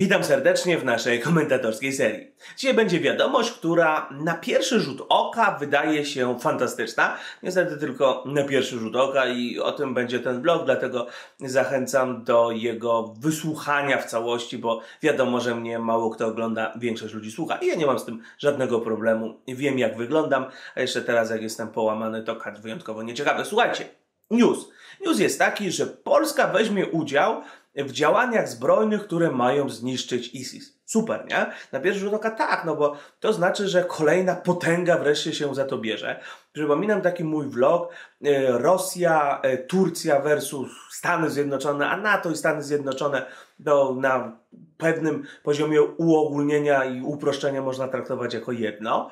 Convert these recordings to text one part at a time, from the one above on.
Witam serdecznie w naszej komentatorskiej serii. Dzisiaj będzie wiadomość, która na pierwszy rzut oka wydaje się fantastyczna. Niestety tylko na pierwszy rzut oka i o tym będzie ten blog, dlatego zachęcam do jego wysłuchania w całości, bo wiadomo, że mnie mało kto ogląda, większość ludzi słucha i ja nie mam z tym żadnego problemu. Wiem jak wyglądam, a jeszcze teraz jak jestem połamany to kadr wyjątkowo nieciekawe. Słuchajcie, news. News jest taki, że Polska weźmie udział w działaniach zbrojnych, które mają zniszczyć ISIS. Super, nie? Na pierwszy rzut oka tak, no bo to znaczy, że kolejna potęga wreszcie się za to bierze. Przypominam taki mój vlog e, Rosja, e, Turcja versus Stany Zjednoczone, a NATO i Stany Zjednoczone to na pewnym poziomie uogólnienia i uproszczenia można traktować jako jedno.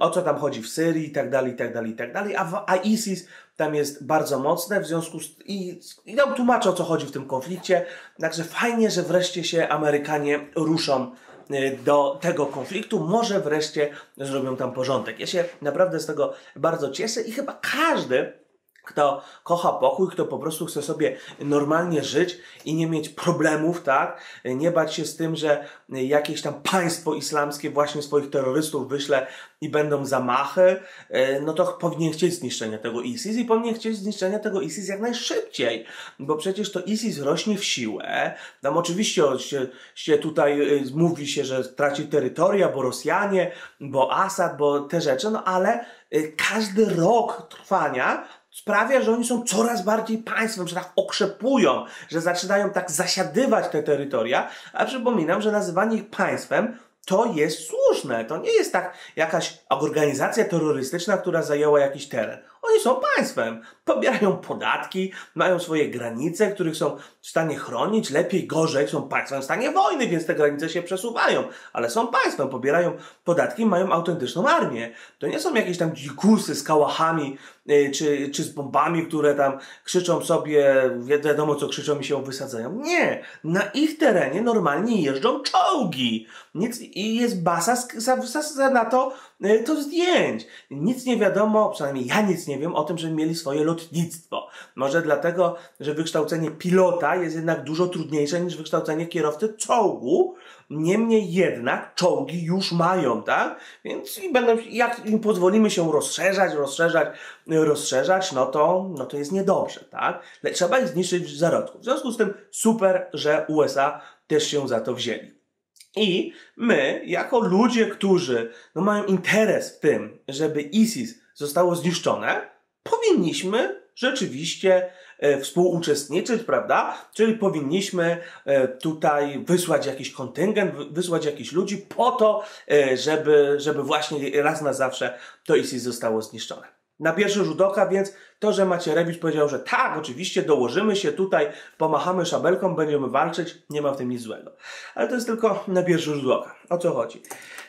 O co tam chodzi w Syrii i tak dalej, i tak dalej, i tak dalej. A, a ISIS tam jest bardzo mocne, w związku z... I, i nam tłumaczę o co chodzi w tym konflikcie. Także fajnie, że wreszcie się Amerykanie ruszą y, do tego konfliktu, może wreszcie zrobią tam porządek. Ja się naprawdę z tego bardzo cieszę i chyba każdy kto kocha pokój, kto po prostu chce sobie normalnie żyć i nie mieć problemów, tak? Nie bać się z tym, że jakieś tam państwo islamskie właśnie swoich terrorystów wyśle i będą zamachy, e, no to powinien chcieć zniszczenia tego ISIS i powinien chcieć zniszczenia tego ISIS jak najszybciej, bo przecież to ISIS rośnie w siłę. Tam oczywiście się, się tutaj e, mówi się, że traci terytoria, bo Rosjanie, bo Assad, bo te rzeczy, no ale e, każdy rok trwania sprawia, że oni są coraz bardziej państwem, że tak okrzepują, że zaczynają tak zasiadywać te terytoria, a przypominam, że nazywanie ich państwem to jest słuszne. To nie jest tak jakaś organizacja terrorystyczna, która zajęła jakiś teren. Oni są państwem, pobierają podatki, mają swoje granice, których są w stanie chronić, lepiej, gorzej, są państwem w stanie wojny, więc te granice się przesuwają, ale są państwem, pobierają podatki, mają autentyczną armię. To nie są jakieś tam dzikusy z kałachami, yy, czy, czy z bombami, które tam krzyczą sobie, wiadomo co krzyczą i się wysadzają. Nie! Na ich terenie normalnie jeżdżą czołgi. Nic, I jest basa za, za, za na to, to zdjęć. Nic nie wiadomo, przynajmniej ja nic nie wiem o tym, żeby mieli swoje lotnictwo. Może dlatego, że wykształcenie pilota jest jednak dużo trudniejsze niż wykształcenie kierowcy czołgu. Niemniej jednak czołgi już mają, tak? Więc będą, jak im pozwolimy się rozszerzać, rozszerzać, rozszerzać, no to, no to jest niedobrze, tak? Trzeba ich zniszczyć w zarodku. W związku z tym super, że USA też się za to wzięli. I my, jako ludzie, którzy no, mają interes w tym, żeby ISIS zostało zniszczone, powinniśmy rzeczywiście e, współuczestniczyć, prawda? Czyli powinniśmy e, tutaj wysłać jakiś kontyngent, wysłać jakichś ludzi po to, e, żeby, żeby właśnie raz na zawsze to ISIS zostało zniszczone na pierwszy rzut oka, więc to, że Macierewicz powiedział, że tak, oczywiście dołożymy się tutaj, pomachamy szabelką, będziemy walczyć, nie ma w tym nic złego. Ale to jest tylko na pierwszy rzut oka. O co chodzi?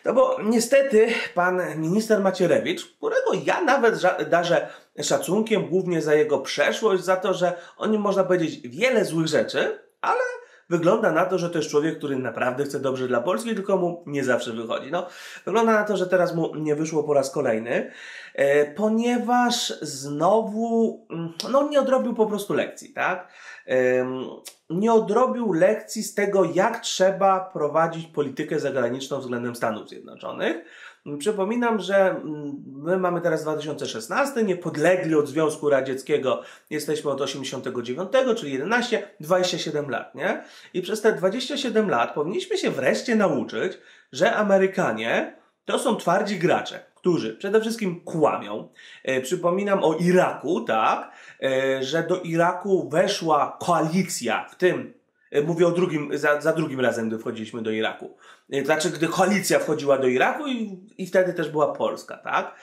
No bo niestety pan minister Macierewicz, którego ja nawet darzę szacunkiem, głównie za jego przeszłość, za to, że o nim można powiedzieć wiele złych rzeczy, ale wygląda na to, że to jest człowiek, który naprawdę chce dobrze dla Polski, tylko mu nie zawsze wychodzi. No, wygląda na to, że teraz mu nie wyszło po raz kolejny, e, ponieważ znowu, mm, no nie odrobił po prostu lekcji, tak? Nie odrobił lekcji z tego, jak trzeba prowadzić politykę zagraniczną względem Stanów Zjednoczonych. Przypominam, że mm, my mamy teraz 2016, niepodlegli od Związku Radzieckiego jesteśmy od 89, czyli 11, 27 lat, nie? I przez te 27 lat powinniśmy się wreszcie nauczyć, że Amerykanie to są twardzi gracze, którzy przede wszystkim kłamią. E, przypominam o Iraku, tak, e, że do Iraku weszła koalicja, w tym mówię o drugim, za, za drugim razem, gdy wchodziliśmy do Iraku. E, znaczy, gdy koalicja wchodziła do Iraku i, i wtedy też była Polska, tak?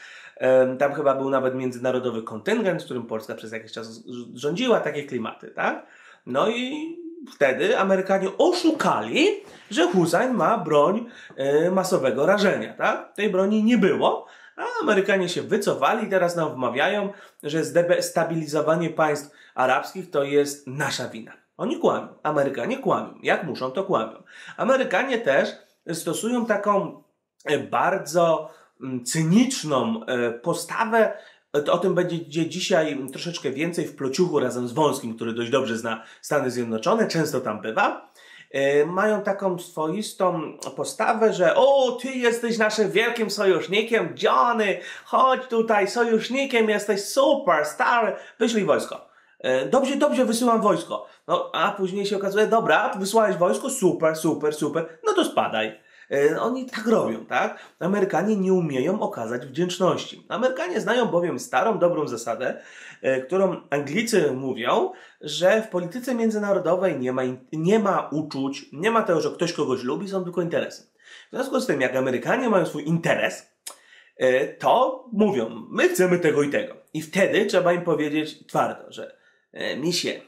Tam chyba był nawet międzynarodowy kontyngent, w którym Polska przez jakiś czas rządziła takie klimaty, tak? No i wtedy Amerykanie oszukali, że Hussein ma broń e, masowego rażenia, tak? Tej broni nie było, a Amerykanie się wycofali i teraz nam wmawiają, że stabilizowanie państw arabskich to jest nasza wina. Oni kłamią. Amerykanie kłamią. Jak muszą, to kłamią. Amerykanie też stosują taką e, bardzo mm, cyniczną e, postawę. O tym będzie dzisiaj troszeczkę więcej w Plociuchu razem z Wąskim, który dość dobrze zna Stany Zjednoczone, często tam bywa. e, mają taką swoistą postawę, że o, ty jesteś naszym wielkim sojusznikiem, Johnny, chodź tutaj, sojusznikiem jesteś super, stary, wyślij wojsko. E, dobrze, dobrze, wysyłam wojsko. No, a później się okazuje, dobra, wysłałeś wojsko, super, super, super, no to spadaj. E, oni tak robią, tak? Amerykanie nie umieją okazać wdzięczności. Amerykanie znają bowiem starą, dobrą zasadę, e, którą Anglicy mówią, że w polityce międzynarodowej nie ma, nie ma uczuć, nie ma tego, że ktoś kogoś lubi, są tylko interesy. W związku z tym, jak Amerykanie mają swój interes, to mówią, my chcemy tego i tego. I wtedy trzeba im powiedzieć twardo, że misie,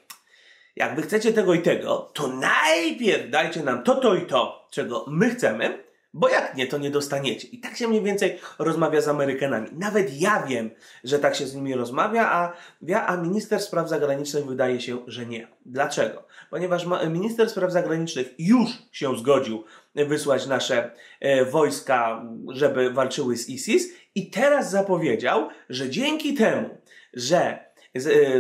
jak wy chcecie tego i tego, to najpierw dajcie nam to, to i to, czego my chcemy, bo jak nie, to nie dostaniecie. I tak się mniej więcej rozmawia z Amerykanami. Nawet ja wiem, że tak się z nimi rozmawia, a, ja, a minister spraw zagranicznych wydaje się, że nie. Dlaczego? Ponieważ minister spraw zagranicznych już się zgodził wysłać nasze e, wojska, żeby walczyły z ISIS i teraz zapowiedział, że dzięki temu, że E,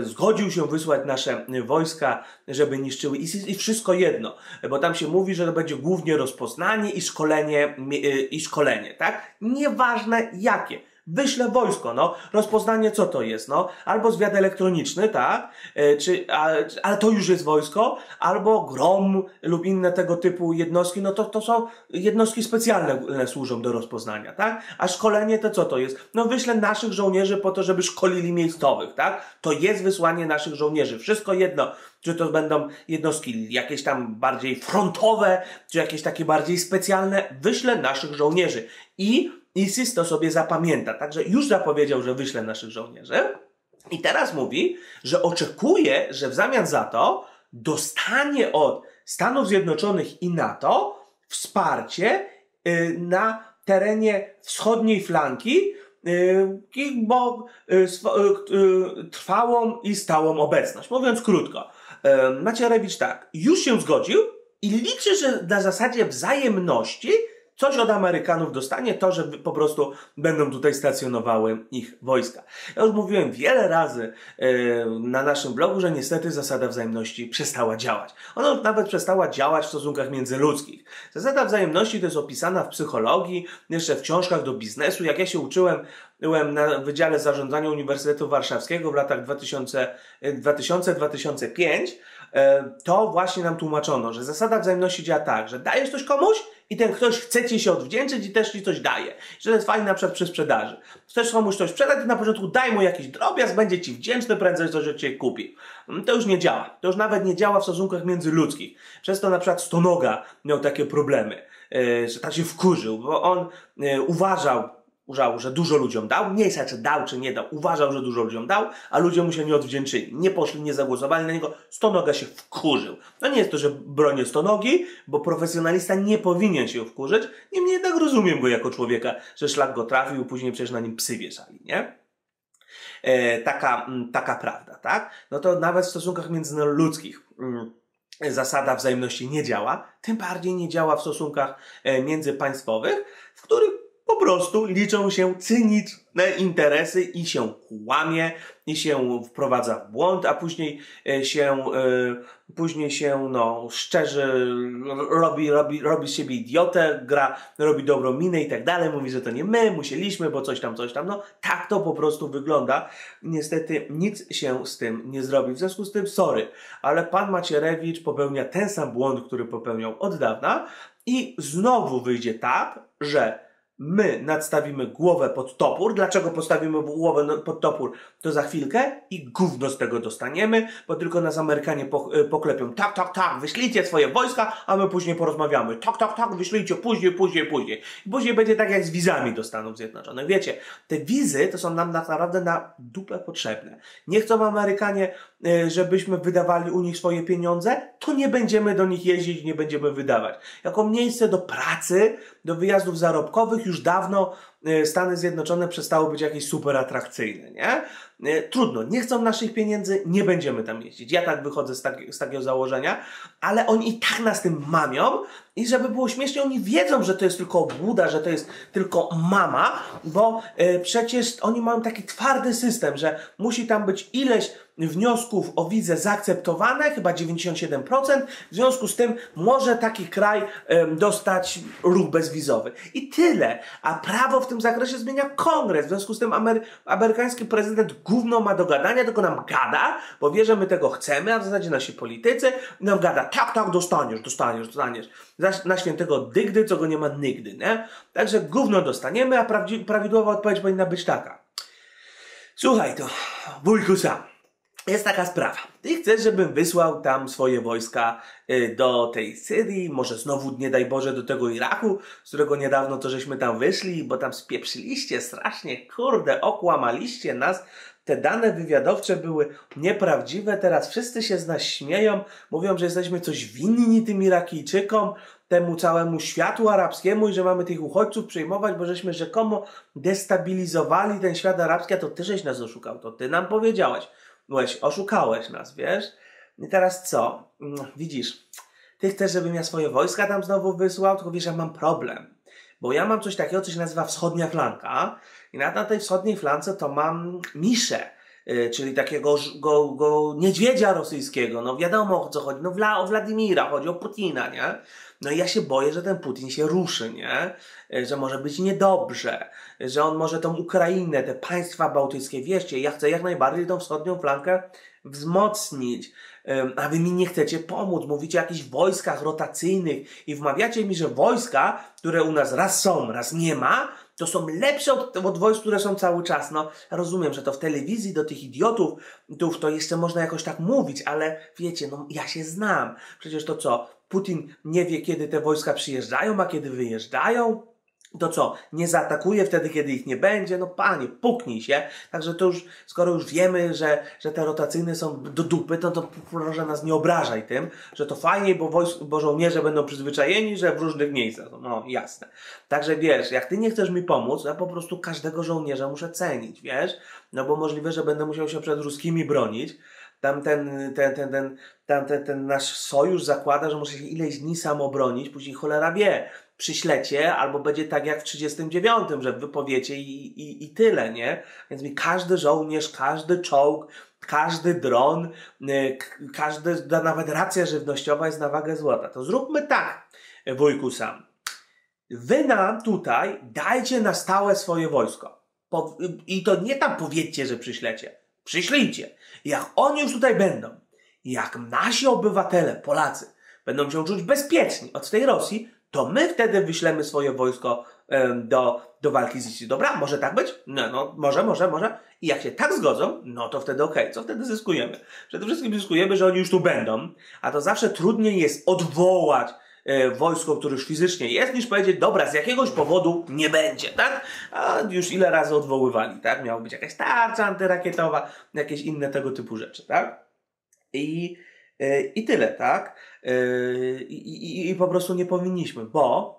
zgodził się wysłać nasze wojska, żeby niszczyły. ISIS i wszystko jedno, bo tam się mówi, że to będzie głównie rozpoznanie i szkolenie, e, i szkolenie, tak? Nieważne jakie wyślę wojsko, no, rozpoznanie co to jest, no, albo zwiad elektroniczny, tak, e, czy, a, ale to już jest wojsko, albo grom lub inne tego typu jednostki, no to, to są jednostki specjalne służą do rozpoznania, tak, a szkolenie to co to jest? No, wyślę naszych żołnierzy po to, żeby szkolili miejscowych, tak, to jest wysłanie naszych żołnierzy, wszystko jedno, czy to będą jednostki jakieś tam bardziej frontowe, czy jakieś takie bardziej specjalne, wyślę naszych żołnierzy. I ISIS to sobie zapamięta. Także już zapowiedział, że wyśle naszych żołnierzy. I teraz mówi, że oczekuje, że w zamian za to dostanie od Stanów Zjednoczonych i NATO wsparcie y, na terenie wschodniej flanki, y, bo y, trwałą i stałą obecność. Mówiąc krótko, Macierewicz tak, już się zgodził i liczy, że na zasadzie wzajemności coś od Amerykanów dostanie, to, że po prostu będą tutaj stacjonowały ich wojska. Ja już mówiłem wiele razy yy, na naszym blogu, że niestety zasada wzajemności przestała działać. Ona nawet przestała działać w stosunkach międzyludzkich. Zasada wzajemności to jest opisana w psychologii, jeszcze w książkach do biznesu. Jak ja się uczyłem, byłem na Wydziale Zarządzania Uniwersytetu Warszawskiego w latach 2000-2005, e, to właśnie nam tłumaczono, że zasada wzajemności działa tak, że dajesz coś komuś, i ten ktoś chce ci się odwdzięczyć i też ci coś daje. Że to jest fajne na przykład przy sprzedaży. Chcesz komuś coś sprzedać, to na początku daj mu jakiś drobiazg, będzie ci wdzięczny, prędzej coś od ciebie kupi. Mm, to już nie działa. To już nawet nie działa w stosunkach międzyludzkich. Przez to na przykład Stonoga miał takie problemy, e, że tak się wkurzył, bo on e, uważał, uważał, że dużo ludziom dał, nie jest czy dał, czy nie dał, uważał, że dużo ludziom dał, a ludzie mu się nie odwdzięczyli. Nie poszli, nie zagłosowali na niego, stonoga się wkurzył. No nie jest to, że bronię stonogi, bo profesjonalista nie powinien się wkurzyć, niemniej jednak rozumiem go jako człowieka, że szlak go trafił, później przecież na nim psy wieszali, nie? E, taka, m, taka prawda, tak? No to nawet w stosunkach międzyludzkich m, zasada wzajemności nie działa, tym bardziej nie działa w stosunkach e, międzypaństwowych, w których po prostu liczą się cyniczne interesy i się kłamie, i się wprowadza w błąd, a później e, się, e, później się, no, szczerze robi, robi, robi z siebie idiotę, gra, robi dobrą minę i tak dalej, mówi, że to nie my, musieliśmy, bo coś tam, coś tam, no, tak to po prostu wygląda. Niestety nic się z tym nie zrobi. W związku z tym, sorry, ale pan Macierewicz popełnia ten sam błąd, który popełniał od dawna i znowu wyjdzie tak, że my nadstawimy głowę pod topór. Dlaczego postawimy głowę pod topór? To za chwilkę i gówno z tego dostaniemy, bo tylko nas Amerykanie e, poklepią. Tak, tak, tak, wyślijcie swoje wojska, a my później porozmawiamy. Tak, tak, tak, wyślijcie później, później, później. I później będzie tak jak z wizami do Stanów Zjednoczonych. Wiecie, te wizy to są nam naprawdę na dupę potrzebne. Nie chcą Amerykanie, żebyśmy wydawali u nich swoje pieniądze, to nie będziemy do nich jeździć, nie będziemy wydawać. Jako miejsce do pracy, do wyjazdów zarobkowych już dawno Stany Zjednoczone przestały być jakieś super atrakcyjne, nie? E, trudno, nie chcą naszych pieniędzy, nie będziemy tam jeździć. Ja tak wychodzę z, tak, z takiego założenia, ale oni i tak nas tym mamią i żeby było śmiesznie, oni wiedzą, że to jest tylko obłuda, że to jest tylko mama, bo e, przecież oni mają taki twardy system, że musi tam być ileś wniosków o wizę zaakceptowane, chyba 97%. W związku z tym może taki kraj dostać ruch bezwizowy. I tyle. A prawo w tym zakresie zmienia kongres. W związku z tym Amery amerykański prezydent gówno ma do gadania, tylko nam gada, bo wie, że my tego chcemy, a w zasadzie nasi politycy nam gada, tak, tak, dostaniesz, dostaniesz, dostaniesz. Na świętego dygdy, co go nie ma nigdy, nie? Także gówno dostaniemy, a prawidłowa odpowiedź powinna być taka. Słuchaj to, wujku sam jest taka sprawa. Ty chcesz, żebym wysłał tam swoje wojska y, do tej Syrii, może znowu, nie daj Boże, do tego Iraku, z którego niedawno to żeśmy tam wyszli, bo tam spieprzyliście strasznie, kurde, okłamaliście nas. Te dane wywiadowcze były nieprawdziwe, teraz wszyscy się z nas śmieją, mówią, że jesteśmy coś winni tym Irakijczykom, temu całemu światu arabskiemu i że mamy tych uchodźców przyjmować, bo żeśmy rzekomo destabilizowali ten świat arabski, a to ty żeś nas oszukał, to ty nam powiedziałeś. Byłeś, oszukałeś nas, wiesz? I teraz co? Mm, widzisz, ty chcesz, żebym ja swoje wojska tam znowu wysłał, tylko wiesz, ja mam problem. Bo ja mam coś takiego, co się nazywa wschodnia flanka i na, tej wschodniej flance to mam miszę, yy, czyli takiego go, go niedźwiedzia rosyjskiego. No wiadomo o co chodzi. No o Władimira chodzi, o Putina, nie? No i ja się boję, że ten Putin się ruszy, nie? E, że może być niedobrze, że on może tą Ukrainę, te państwa bałtyckie, wierzcie, ja chcę jak najbardziej tą wschodnią flankę wzmocnić, a wy mi nie chcecie pomóc, mówicie o jakichś wojskach rotacyjnych i wmawiacie mi, że wojska, które u nas raz są, raz nie ma, to są lepsze od, od wojsk, które są cały czas. No, rozumiem, że to w telewizji do tych idiotów to jeszcze można jakoś tak mówić, ale wiecie, no ja się znam. Przecież to co? Putin nie wie, kiedy te wojska przyjeżdżają, a kiedy wyjeżdżają? to co, nie zaatakuje wtedy, kiedy ich nie będzie? No panie, puknij się. Także to już, skoro już wiemy, że, że te rotacyjne są do dupy, to, to proszę nas nie obrażaj tym, że to fajnie, bo, wojsk, bo żołnierze będą przyzwyczajeni, że w różnych miejscach. No jasne. Także wiesz, jak ty nie chcesz mi pomóc, ja po prostu każdego żołnierza muszę cenić, wiesz? No bo możliwe, że będę musiał się przed ruskimi bronić. Tam ten, ten, ten, ten, ten, ten nasz sojusz zakłada, że muszę się ileś dni sam obronić, później cholera wie, przyślecie, albo będzie tak jak w 39, że wypowiecie i, i, i tyle, nie? Więc mi każdy żołnierz, każdy czołg, każdy dron, y, każdy, nawet racja żywnościowa jest na wagę złota. To zróbmy tak, wujku sam. Wy nam tutaj dajcie na stałe swoje wojsko. I to nie tam powiedzcie, że przyślecie. Przyślijcie. Jak oni już tutaj będą, jak nasi obywatele, Polacy, będą się czuć bezpieczni od tej Rosji, to my wtedy wyślemy swoje wojsko do, do walki z ISIS. Dobra, może tak być? No, no, może, może, może. I jak się tak zgodzą, no to wtedy okej. Okay. Co wtedy zyskujemy? Przede wszystkim zyskujemy, że oni już tu będą, a to zawsze trudniej jest odwołać wojsko, które już fizycznie jest, niż powiedzieć, dobra, z jakiegoś powodu nie będzie, tak? A już ile razy odwoływali, tak? Miała być jakaś tarcza antyrakietowa, jakieś inne tego typu rzeczy, tak? I E, I tyle, tak? E, I, i, I, po prostu nie powinniśmy, bo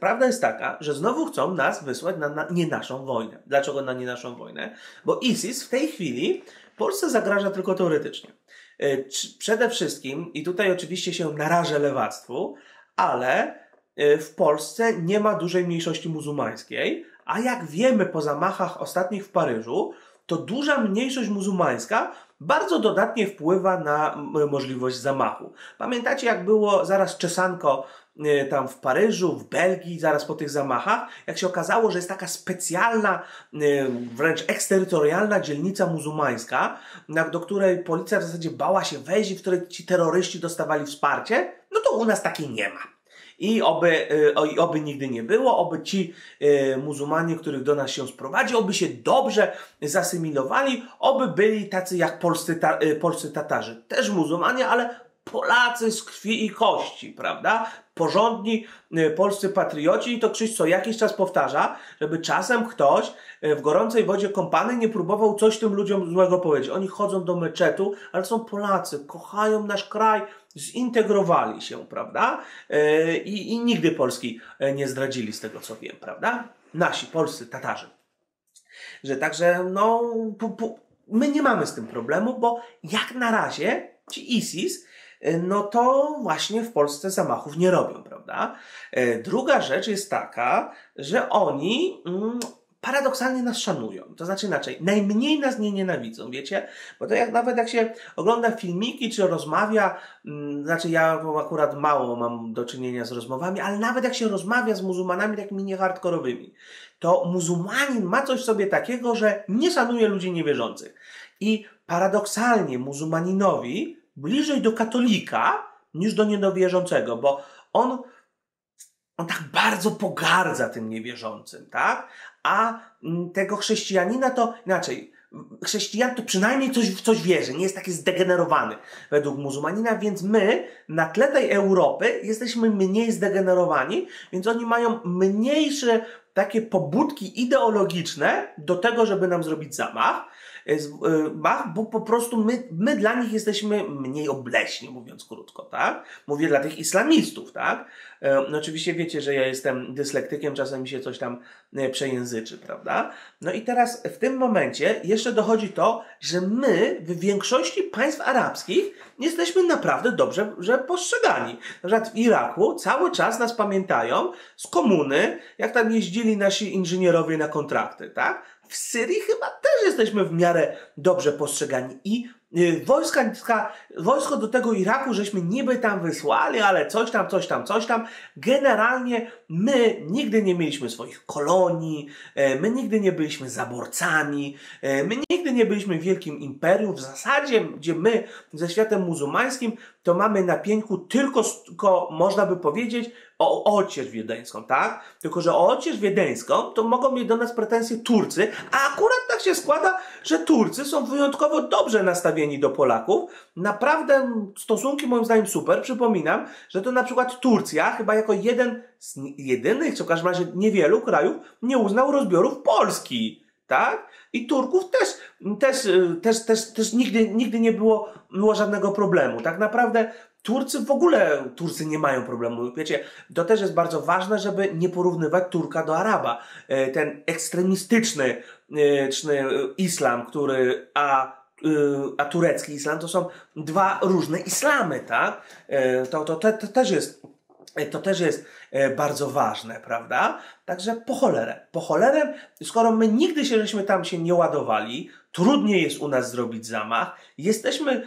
prawda jest taka, że znowu chcą nas wysłać na, na nie naszą wojnę. Dlaczego na nie naszą wojnę? Bo ISIS w tej chwili Polsce zagraża tylko teoretycznie. E, przede wszystkim, i tutaj oczywiście się narażę lewactwu, ale w Polsce nie ma dużej mniejszości muzułmańskiej, a jak wiemy po zamachach ostatnich w Paryżu, to duża mniejszość muzułmańska bardzo dodatnie wpływa na możliwość zamachu. Pamiętacie, jak było zaraz czesanko y, tam w Paryżu, w Belgii, zaraz po tych zamachach, jak się okazało, że jest taka specjalna, y, wręcz eksterytorialna dzielnica muzułmańska, do której policja w zasadzie bała się wejść i w której ci terroryści dostawali wsparcie, no to u nas takiej nie ma i oby, y, oby nigdy nie było, oby ci y, muzułmanie, których do nas się sprowadzi, oby się dobrze zasymilowali, oby byli tacy jak polscy, ta, y, polscy Tatarzy. Też muzułmanie, ale Polacy z krwi i kości, prawda? Porządni polscy patrioci i to Krzyś co jakiś czas powtarza, żeby czasem ktoś w gorącej wodzie kąpany nie próbował coś tym ludziom złego powiedzieć. Oni chodzą do meczetu, ale są Polacy, kochają nasz kraj, zintegrowali się, prawda? E, I, I nigdy Polski e, nie zdradzili, z tego co wiem, prawda? Nasi, polscy Tatarzy. Że także, no, pu, pu, my nie mamy z tym problemu, bo jak na razie ci ISIS, e, no to właśnie w Polsce zamachów nie robią, prawda? Druga rzecz jest taka, że oni mm, paradoksalnie nas szanują. To znaczy inaczej, najmniej nas nie nienawidzą, wiecie? Bo to jak nawet jak się ogląda filmiki, czy rozmawia, mm, znaczy ja akurat mało mam do czynienia z rozmowami, ale nawet jak się rozmawia z muzułmanami takimi niehardkorowymi, to muzułmanin ma coś sobie takiego, że nie szanuje ludzi niewierzących. I paradoksalnie muzułmaninowi bliżej do katolika niż do niedowierzącego, bo on on tak bardzo pogardza tym niewierzącym, tak? A mm, tego chrześcijanina to inaczej. Chrześcijan to przynajmniej coś, w coś wierzy, nie jest taki zdegenerowany według muzułmanina, więc my na tle tej Europy jesteśmy mniej zdegenerowani, więc oni mają mniejsze takie pobudki ideologiczne do tego, żeby nam zrobić zamach. E, Bach, bo po prostu my, my dla nich jesteśmy mniej obleśni, mówiąc krótko, tak? Mówię dla tych islamistów, tak? E, no oczywiście wiecie, że ja jestem dyslektykiem, czasem mi się coś tam e, przejęzyczy, prawda? No i teraz w tym momencie jeszcze dochodzi to, że my w większości państw arabskich jesteśmy naprawdę dobrze że postrzegani. Na przykład w Iraku cały czas nas pamiętają z komuny, jak tam jeździli nasi inżynierowie na kontrakty, tak? W Syrii chyba też jesteśmy w miarę dobrze postrzegani. I wojska, wojsko do tego Iraku, żeśmy niby tam wysłali, ale coś tam, coś tam, coś tam. Generalnie my nigdy nie mieliśmy swoich kolonii, e, my nigdy nie byliśmy zaborcami, e, my nigdy nie byliśmy wielkim imperium. W zasadzie, gdzie my ze światem muzułmańskim, to mamy na pieńku tylko, tylko można by powiedzieć, o Ocież Wiedeńską, tak? Tylko, że o Ocież Wiedeńską to mogą mieć do nas pretensje Turcy, a akurat tak się składa, że Turcy są wyjątkowo dobrze nastawieni do Polaków. Naprawdę stosunki moim zdaniem super. Przypominam, że to na przykład Turcja chyba jako jeden z jedynych, czy w każdym razie niewielu krajów nie uznał rozbiorów Polski tak? I Turków też, też, też, też, też nigdy, nigdy nie było, było żadnego problemu. Tak naprawdę Turcy w ogóle, Turcy nie mają problemu. Wiecie, to też jest bardzo ważne, żeby nie porównywać Turka do Araba. E, ten ekstremistyczny e, islam, który, a, e, a turecki islam, to są dwa różne islamy, tak? To, to, to, to też jest to też jest bardzo ważne, prawda? Także po cholerę. Po cholerę, skoro my nigdy się żeśmy tam się nie ładowali, trudniej jest u nas zrobić zamach, jesteśmy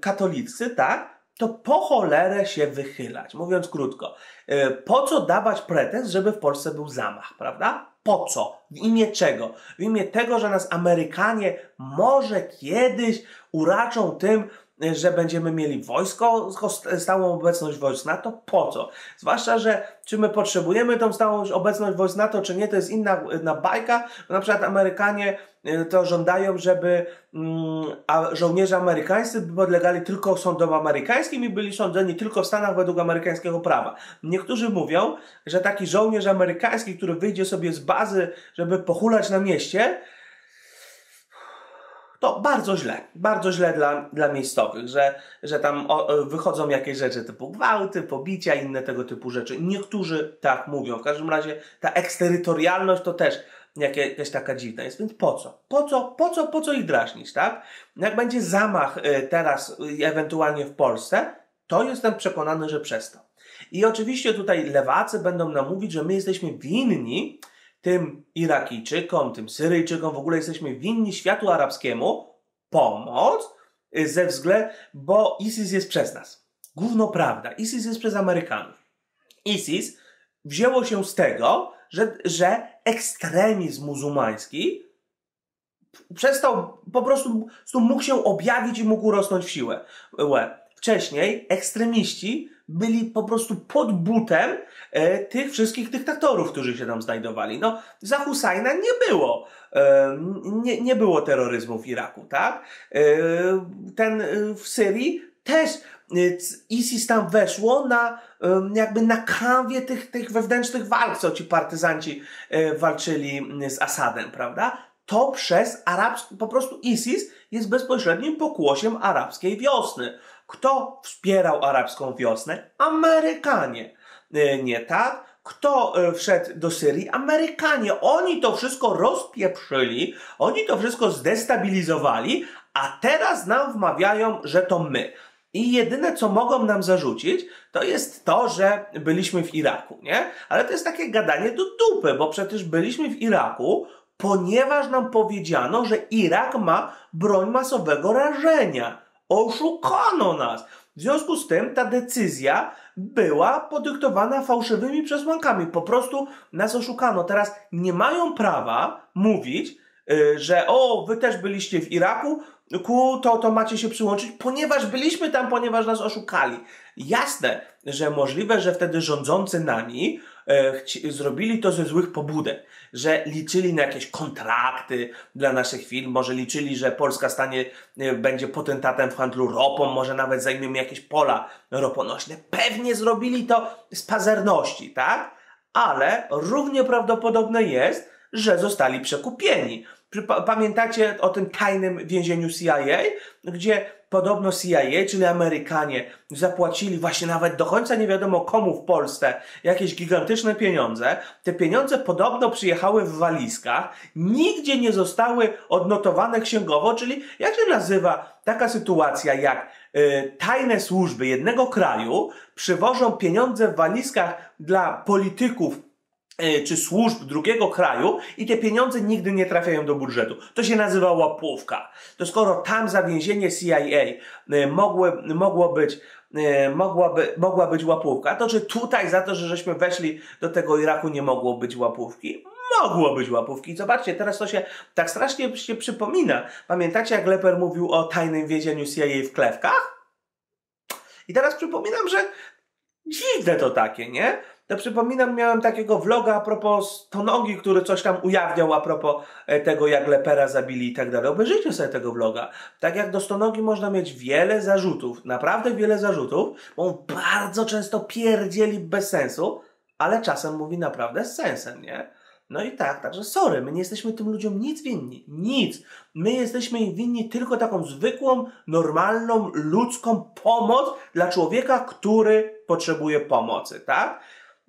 katolicy, tak? To po cholerę się wychylać. Mówiąc krótko, e, po co dawać pretens, żeby w Polsce był zamach, prawda? Po co? W imię czego? W imię tego, że nas Amerykanie może kiedyś uraczą tym, że będziemy mieli wojsko, stałą obecność wojsk NATO, po co? Zwłaszcza, że czy my potrzebujemy tą stałą obecność wojsk NATO, czy nie, to jest inna, inna bajka. Na przykład Amerykanie y, to żądają, żeby mm, żołnierze amerykańscy podlegali tylko sądom amerykańskim i byli sądzeni tylko w Stanach według amerykańskiego prawa. Niektórzy mówią, że taki żołnierz amerykański, który wyjdzie sobie z bazy, żeby pochulać na mieście, to bardzo źle, bardzo źle dla, dla miejscowych, że, że tam o, wychodzą jakieś rzeczy typu gwałty, pobicia, inne tego typu rzeczy. Niektórzy tak mówią. W każdym razie ta eksterytorialność to też jakaś taka dziwna jest. Więc po co? Po co, po co, po co ich drażnić, tak? Jak będzie zamach y, teraz ewentualnie w Polsce, to jestem przekonany, że przez to. I oczywiście tutaj lewacy będą nam mówić, że my jesteśmy winni tym Irakijczykom, tym Syryjczykom, w ogóle jesteśmy winni światu arabskiemu pomoc y, ze względu, bo ISIS jest przez nas. Gówno prawda. ISIS jest przez Amerykanów. ISIS wzięło się z tego, że, że ekstremizm muzułmański przestał, po prostu mógł się objawić i mógł rosnąć w siłę. Wcześniej ekstremiści byli po prostu pod butem e, tych wszystkich dyktatorów, którzy się tam znajdowali. No, za Husajna nie było. E, nie, nie było terroryzmu w Iraku, tak? E, ten e, w Syrii też e, ISIS tam weszło na e, jakby na kanwie tych, tych wewnętrznych walk, co ci partyzanci walczyli z Asadem, prawda? To przez arabski, po prostu ISIS jest bezpośrednim pokłosiem arabskiej wiosny Kto wspierał arabską wiosnę? Amerykanie. E, nie tak? Kto e, wszedł do Syrii? Amerykanie. Oni to wszystko rozpieprzyli, oni to wszystko zdestabilizowali, a teraz nam wmawiają, że to my. I jedyne, co mogą nam zarzucić, to jest to, że byliśmy w Iraku, nie? Ale to jest takie gadanie do dupy, bo przecież byliśmy w Iraku, ponieważ nam powiedziano, że Irak ma broń masowego rażenia. Oszukano nas. W związku z tym ta decyzja była podyktowana fałszywymi przesłankami. Po prostu nas oszukano. Teraz nie mają prawa mówić, yy, że o, wy też byliście w Iraku, ku, to, to macie się przyłączyć, ponieważ byliśmy tam, ponieważ nas oszukali. Jasne, że możliwe, że wtedy rządzący nami zrobili to ze złych pobudek, że liczyli na jakieś kontrakty dla naszych firm, może liczyli, że Polska stanie, e, będzie potentatem w handlu ropą, może nawet zajmiemy jakieś pola roponośne. Pewnie zrobili to z pazerności, tak? Ale równie prawdopodobne jest, że zostali przekupieni. Pamiętacie o tym tajnym więzieniu CIA, gdzie podobno CIA, czyli Amerykanie, zapłacili właśnie nawet do końca nie wiadomo komu w Polsce jakieś gigantyczne pieniądze. Te pieniądze podobno przyjechały w walizkach, nigdzie nie zostały odnotowane księgowo, czyli jak się nazywa taka sytuacja, jak y, tajne służby jednego kraju przywożą pieniądze w walizkach dla polityków czy służb drugiego kraju i te pieniądze nigdy nie trafiają do budżetu. To się nazywa łapówka. To skoro tam za więzienie CIA e, mogły, mogło być e, mogłaby, mogła być łapówka, to czy tutaj za to, że żeśmy weszli do tego Iraku nie mogło być łapówki? Mogło być łapówki. Zobaczcie, teraz to się tak strasznie się przypomina. Pamiętacie, jak Leper mówił o tajnym więzieniu CIA w Klewkach? I teraz przypominam, że dziwne to takie, nie? To przypominam, miałem takiego vloga a propos Tonogi, który coś tam ujawniał a propos e, tego, jak Lepera zabili i tak dalej. Obejrzyjcie sobie tego vloga. Tak jak do Stonogi można mieć wiele zarzutów, naprawdę wiele zarzutów, bo on bardzo często pierdzieli bez sensu, ale czasem mówi naprawdę z sensem, nie? No i tak, także sorry, my nie jesteśmy tym ludziom nic winni. Nic. My jesteśmy im winni tylko taką zwykłą, normalną, ludzką pomoc dla człowieka, który potrzebuje pomocy, tak?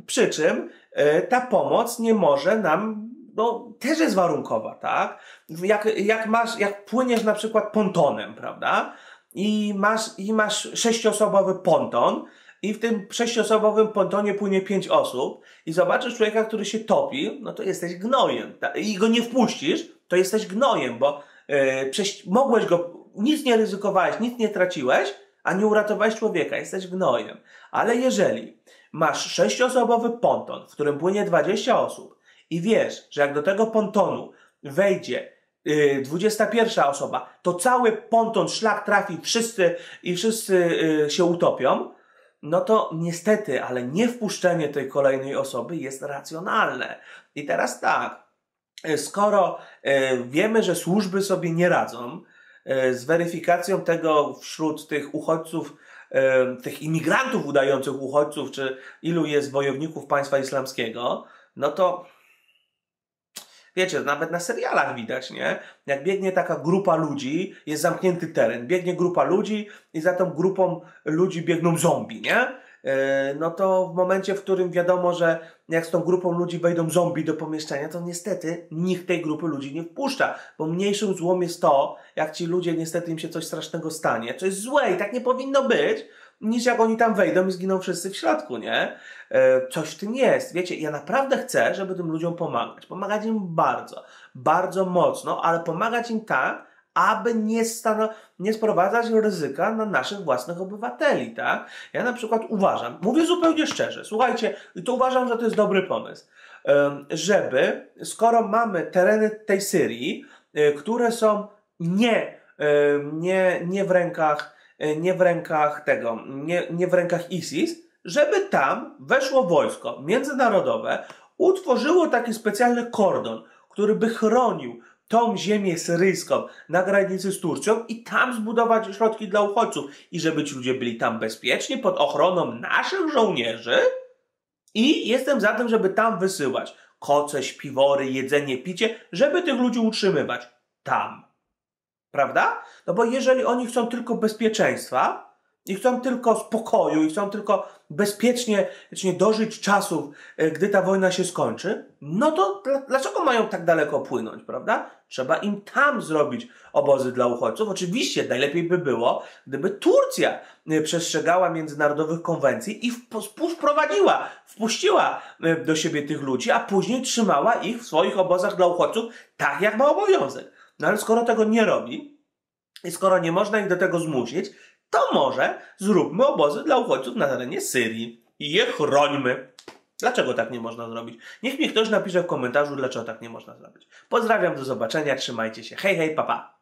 Przy czym e, ta pomoc nie może nam, no też jest warunkowa, tak? Jak, jak masz, jak płyniesz na przykład pontonem, prawda? I masz, i masz sześciosobowy ponton, i w tym sześciosobowym pontonie płynie pięć osób i zobaczysz człowieka, który się topi, no to jesteś gnojem. I go nie wpuścisz, to jesteś gnojem, bo yy, mogłeś go, nic nie ryzykowałeś, nic nie traciłeś, a nie uratowałeś człowieka, jesteś gnojem. Ale jeżeli masz sześciosobowy ponton, w którym płynie 20 osób i wiesz, że jak do tego pontonu wejdzie yy, 21 osoba, to cały ponton szlak trafi wszyscy i wszyscy yy, się utopią, no to niestety, ale nie wpuszczenie tej kolejnej osoby jest racjonalne. I teraz tak, y, skoro y, wiemy, że służby sobie nie radzą, y, z weryfikacją tego wśród tych uchodźców tych imigrantów udających uchodźców, czy ilu jest wojowników państwa islamskiego, no to wiecie, nawet na serialach widać, nie? Jak biegnie taka grupa ludzi, jest zamknięty teren, biegnie grupa ludzi i za tą grupą ludzi biegną zombie, nie? E, no to w momencie, w którym wiadomo, że jak z tą grupą ludzi wejdą zombie do pomieszczenia, to niestety nikt tej grupy ludzi nie wpuszcza, bo mniejszym złom jest to, jak ci ludzie niestety im się coś strasznego stanie, co jest złe i tak nie powinno być, niż jak oni tam wejdą i zginą wszyscy w środku, nie? E, coś w tym jest. Wiecie, ja naprawdę chcę, żeby tym ludziom pomagać. Pomagać im bardzo, bardzo mocno, ale pomagać im tak, aby nie, stano, nie sprowadzać ryzyka na naszych własnych obywateli, tak? Ja na przykład uważam, mówię zupełnie szczerze, słuchajcie, i to uważam, że to jest dobry pomysł, żeby, skoro mamy tereny tej Syrii, e, które są nie, nie, nie w rękach, e, nie w rękach tego, nie, nie w rękach ISIS, żeby tam weszło wojsko międzynarodowe, utworzyło taki specjalny kordon, który by chronił tą ziemię syryjską na granicy z Turcją i tam zbudować środki dla uchodźców i żeby ci ludzie byli tam bezpiecznie pod ochroną naszych żołnierzy i jestem za tym, żeby tam wysyłać koce, śpiwory, jedzenie, picie, żeby tych ludzi utrzymywać tam. Prawda? No bo jeżeli oni chcą tylko bezpieczeństwa, i chcą tylko spokoju, i chcą tylko bezpiecznie dożyć czasów, e, gdy ta wojna się skończy, no to dlaczego mają tak daleko płynąć, prawda? Trzeba im tam zrobić obozy dla uchodźców. Oczywiście najlepiej by było, gdyby Turcja e, przestrzegała międzynarodowych konwencji i wprowadziła, wpuściła e, do siebie tych ludzi, a później trzymała ich w swoich obozach dla uchodźców, tak jak ma obowiązek. No ale skoro tego nie robi i skoro nie można ich do tego zmusić, to może zróbmy obozy dla uchodźców na terenie Syrii i je chrońmy. Dlaczego tak nie można zrobić? Niech mi ktoś napisze w komentarzu, dlaczego tak nie można zrobić. Pozdrawiam, do zobaczenia, trzymajcie się. Hej, hej, papa. Pa.